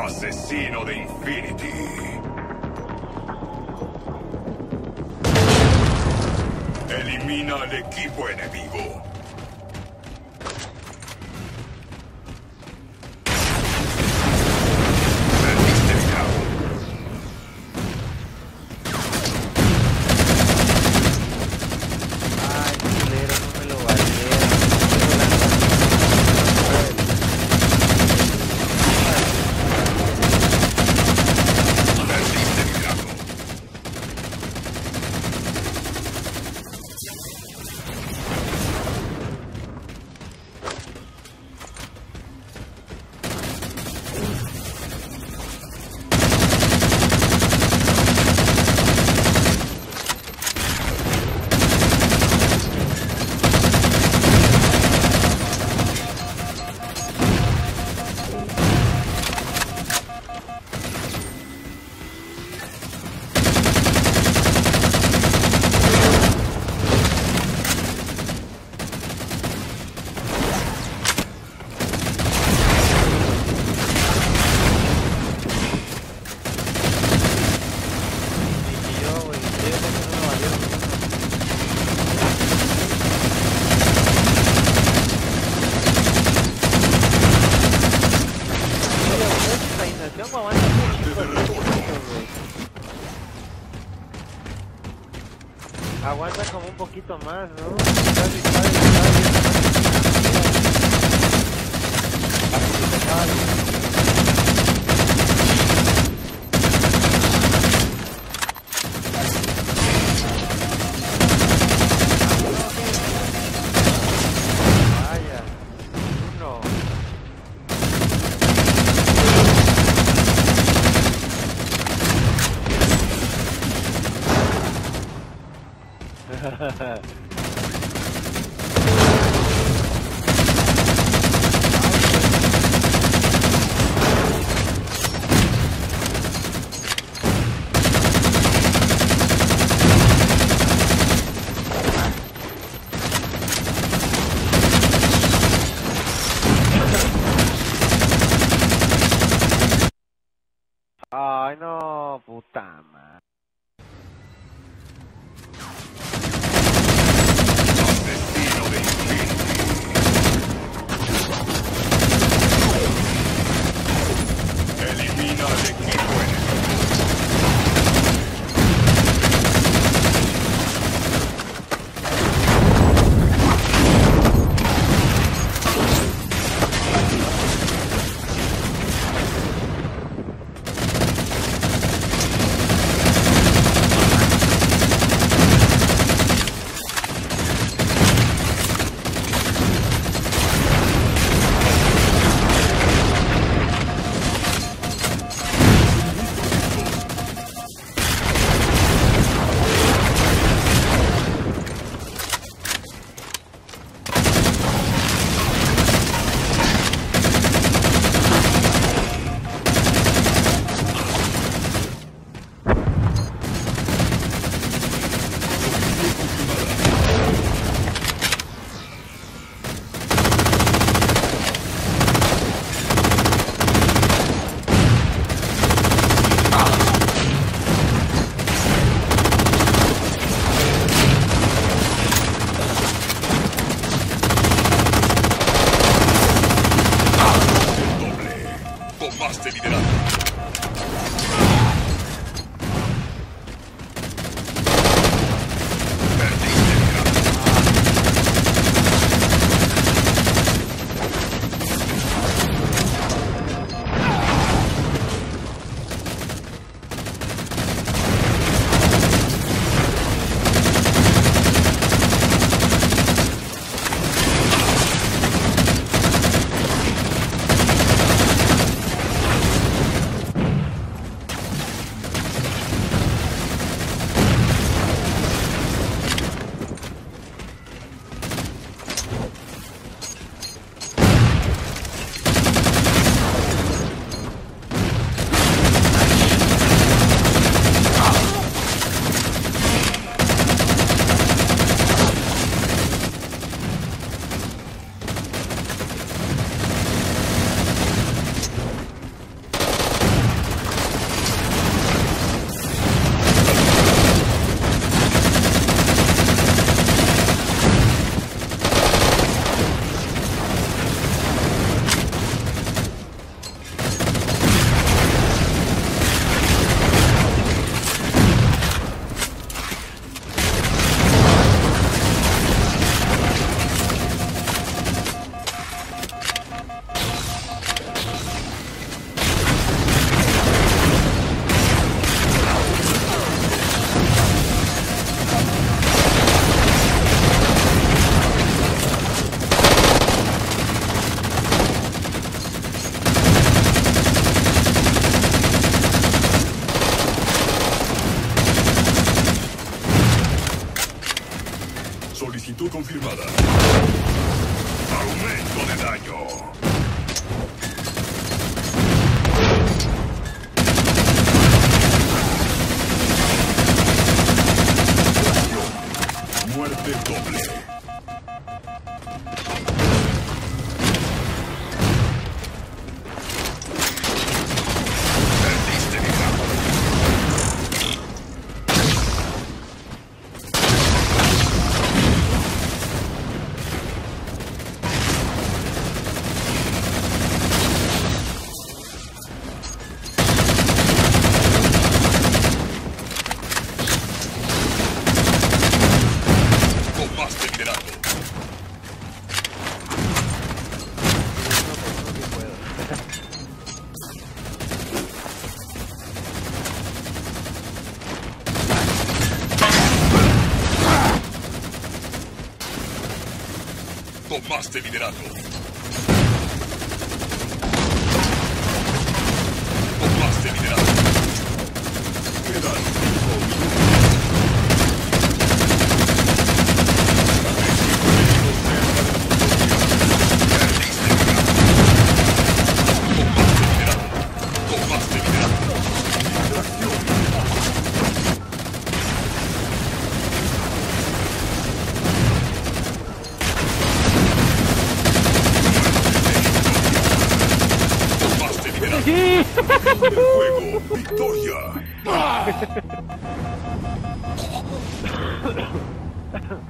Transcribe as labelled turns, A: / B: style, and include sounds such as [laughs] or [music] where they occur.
A: asesino de Infinity. Elimina al equipo enemigo.
B: aguantas como un poquito más, ¿no? Ai no, puttana. confirmada.
A: Aumento de daño. más de liderazgo. victoria. [laughs]